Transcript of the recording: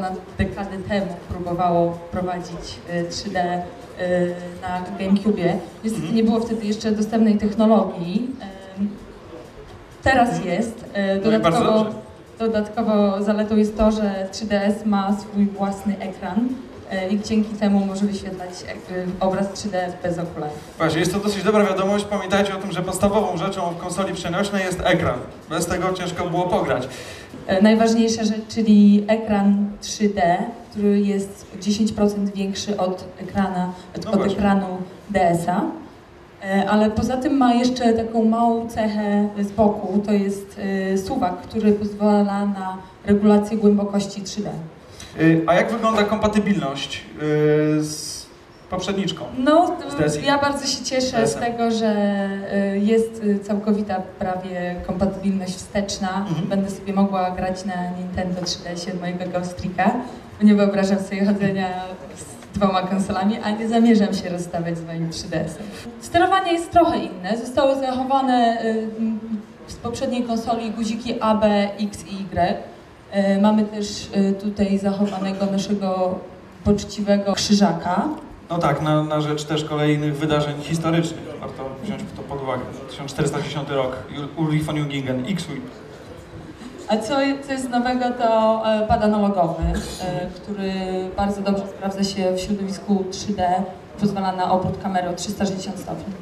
ponad dekadę temu próbowało wprowadzić e, 3D e, na GameCube. Niestety nie było wtedy jeszcze dostępnej technologii. Teraz jest. E, No Dodatkowo, dodatkowo zaletą jest to, że 3DS ma swój własny ekran i dzięki temu może wyświetlać e, obraz 3D bez okularów. Właśnie, jest to dosyć dobra wiadomość. Pamiętajcie o tym, że podstawową rzeczą w konsoli przenośnej jest ekran. Bez tego ciężko było pograć. E, Najważniejsza rzecz, czyli ekran 3D, który jest 10% większy od, ekrana, No od ekranu DS-a. E, Ale poza tym ma jeszcze taką małą cechę z boku, to jest e, suwak, który pozwala na regulację głębokości 3D. Y, A jak wygląda kompatybilność y, z poprzedniczką? No, Z ja bardzo się cieszę z DSem. tego, że e, jest całkowita prawie kompatybilność wsteczna. Mhm. Będę sobie mogła grać na Nintendo 3DS mojego Ghost Tricka. Nie wyobrażam sobie chodzenia z dwoma konsolami, a nie zamierzam się rozstawać z moim 3DS-em. Sterowanie jest trochę inne. Zostały zachowane z poprzedniej konsoli guziki A, B, X i Y. E, Mamy też e, tutaj zachowanego naszego poczciwego krzyżaka. No tak, na, na rzecz też kolejnych wydarzeń historycznych. Warto wziąć to pod uwagę. 1410 rok, Ulrich von Jungingen, X-Wing. A co, co jest nowego, to e, pad analogowy, który bardzo dobrze sprawdza się w środowisku 3D. Pozwala na obrót kamery o 360 stopni.